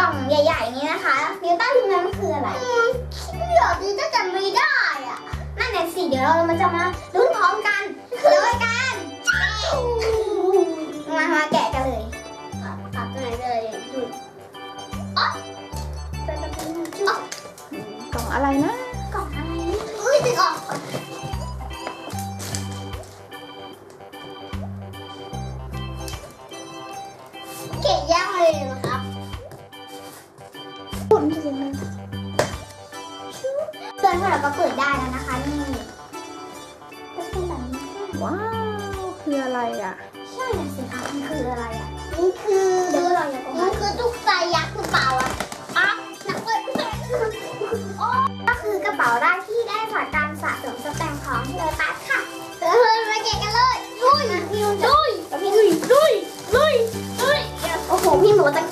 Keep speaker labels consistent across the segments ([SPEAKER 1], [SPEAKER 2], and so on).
[SPEAKER 1] ล่องใหญ่ๆอย่างนี้นะคะ นิวตันรู้ไหมมันคืออะไร
[SPEAKER 2] คิดไม่ออกดิจะจำไม่ได้อะ
[SPEAKER 1] นั่นแหละสิเดี๋ยวเรามาจะมาลุ้นพร้อมกันเลยกันมามาแกะกันเลย
[SPEAKER 2] ปับไหนเลยดูอ๋อเป็นแบบนี้จุ๊บ
[SPEAKER 3] กล่องอะไรนะ
[SPEAKER 1] กล่องอะไร
[SPEAKER 2] อุ้ยติดออก
[SPEAKER 1] ปุ่นถึงเลยเพื่อนพวกเราก็เปิดได้แล้วนะคะนี่ก็เป็นแบบนี้
[SPEAKER 3] ว้าว คืออะไรอะ
[SPEAKER 1] ใช่น่ะสิคะมันคืออะไรอะ
[SPEAKER 2] นี่คือ
[SPEAKER 1] เดี๋ยวเราอย่าโกห
[SPEAKER 2] มัน
[SPEAKER 1] ก
[SPEAKER 2] คือตุ๊กตายักษ์หรือเปล่าอะอะหนักเลยไม่ใช่
[SPEAKER 1] ก็คือกระเป๋าได้ที่ได้จากการสะสมสแตมป์ของเลตัสค่ะ
[SPEAKER 2] เออมาแกะกันเลยดุย
[SPEAKER 1] พี่นุ่น
[SPEAKER 2] ดุย
[SPEAKER 1] พี่นุ่น
[SPEAKER 2] ดุยดุยดุย
[SPEAKER 1] โอ้โหพี่หมูจะ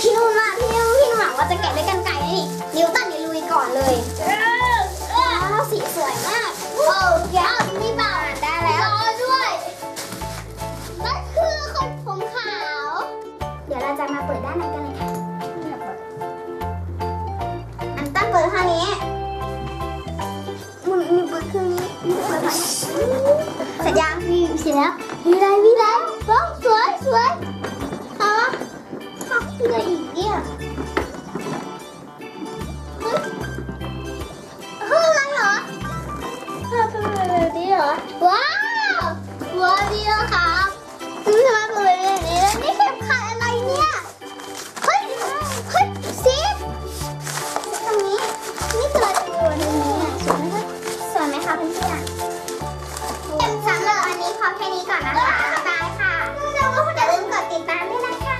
[SPEAKER 1] พี่นุ่นมาก จะแกะด้วยกันไก่นี่ นิวตันนี่ลุยก่อนเลย
[SPEAKER 2] เออเออ
[SPEAKER 1] ว้าวสีสวยมาก
[SPEAKER 2] โอ้ยาวมีเปล่า
[SPEAKER 1] ได้แล้ว
[SPEAKER 2] รอด้วยนั่นคือคนผมขาว
[SPEAKER 1] เดี๋ยวเราจะมาเปิดด้านในกันเลยค่ะอันตั้งเปิดท่านี้มันมีเปิดเครื่องนี้มีเปิดไหนเสร็จยัง
[SPEAKER 2] มีเสร็จแล้วมีอะไรมีอะไรว้าวสวยสวย เหรอ ว้าวว้าวดีแล้วครับอืมทำไมเป็นแบบนี้แล้วนี่เข็มขัดอะไรเนี่ย เฮ้ย เฮ้ยซีฟ
[SPEAKER 1] ตรงนี้
[SPEAKER 2] นี่คืออะไรตัวนี้อะสวยไหมคะ
[SPEAKER 1] สวยไหมคะเพื่อนๆเก็บสำหรับวันนี้พอแค่นี้ก่อนนะคะบ๊ายบายค่ะอย่าลืมกดติดตามด้วยนะคะ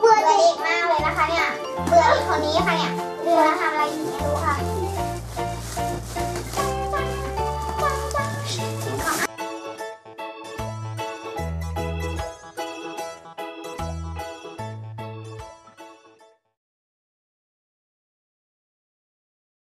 [SPEAKER 1] เบื่อเด็กมากเลยนะคะเนี่ย เบื่อเด็กคนนี้ค่ะเนี่ยเบื่อทำอะไรอยู่ไม่รู้ค่ะ